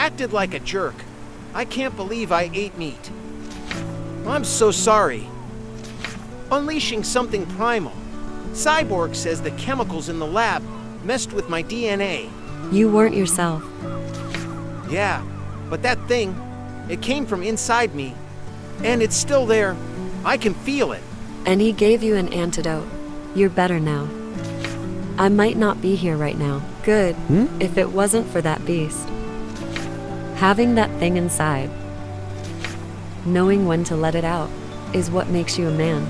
acted like a jerk. I can't believe I ate meat. I'm so sorry. Unleashing something primal. Cyborg says the chemicals in the lab messed with my DNA. You weren't yourself. Yeah, but that thing, it came from inside me. And it's still there. I can feel it. And he gave you an antidote. You're better now. I might not be here right now. Good. Hmm? If it wasn't for that beast. Having that thing inside, knowing when to let it out, is what makes you a man.